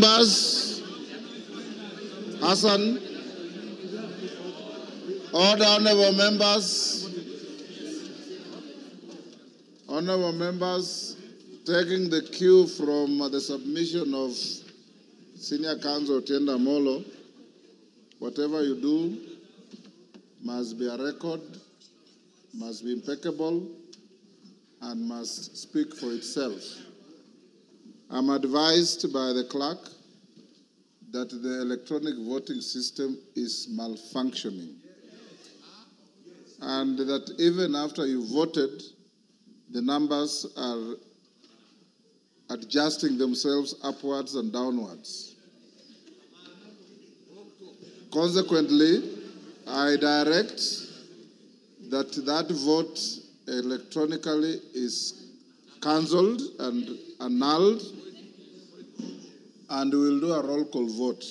members. Hassan. Order, honorable members. Honorable members, taking the cue from the submission of Senior Counsel Otiende Amollo, whatever you do must be a record, must be impeccable, and must speak for itself. I'm advised by the clerk that the electronic voting system is malfunctioning. And that even after you voted, the numbers are adjusting themselves upwards and downwards. Consequently, I direct that that vote electronically is cancelled and annulled, and we'll do a roll call vote.